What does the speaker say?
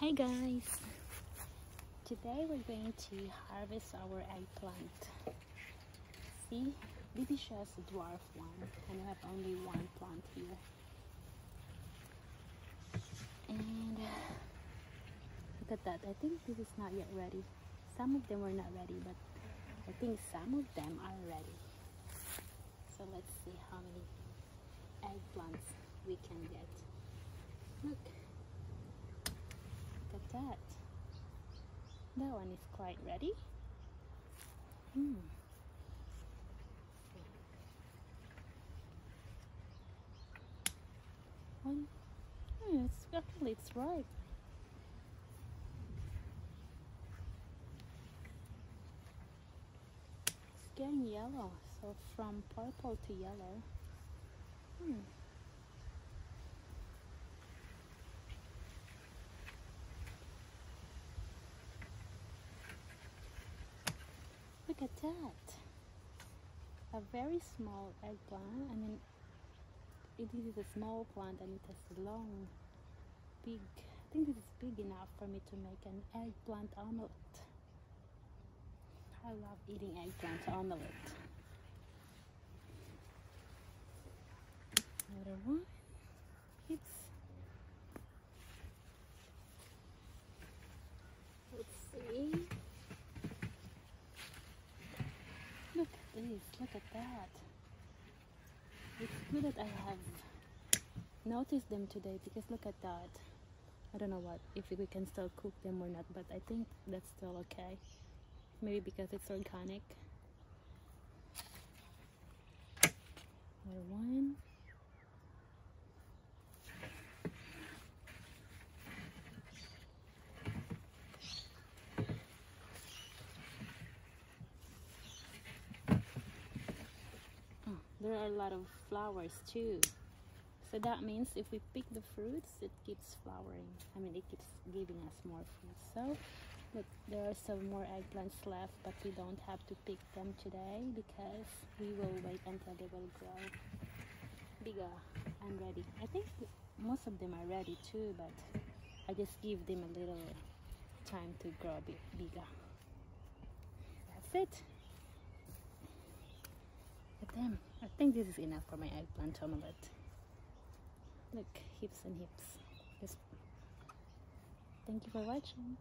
Hi guys! Today we're going to harvest our eggplant. See? This is just a dwarf one and I have only one plant here. And look at that. I think this is not yet ready. Some of them are not ready but I think some of them are ready. So let's see how many eggplants we can get. Look. That. That one is quite ready. Hmm. One. Hmm, it's actually it's ripe. It's getting yellow, so from purple to yellow. Hmm. Look at that. A very small eggplant. I mean, it is a small plant and it has long, big. I think this is big enough for me to make an eggplant omelette. I love eating eggplant omelette. Another one. It's let's see. Look at this, look at that. It's good that I have noticed them today because look at that. I don't know what, if we can still cook them or not, but I think that's still okay. Maybe because it's organic. Another one. There are a lot of flowers too. So that means if we pick the fruits, it keeps flowering. I mean, it keeps giving us more fruits. So, look, there are some more eggplants left, but we don't have to pick them today because we will wait until they will grow bigger and ready. I think most of them are ready too, but I just give them a little time to grow a bit bigger. That's it. Look at them. I think this is enough for my eggplant omelette. Look, hips and hips. Just thank you for watching.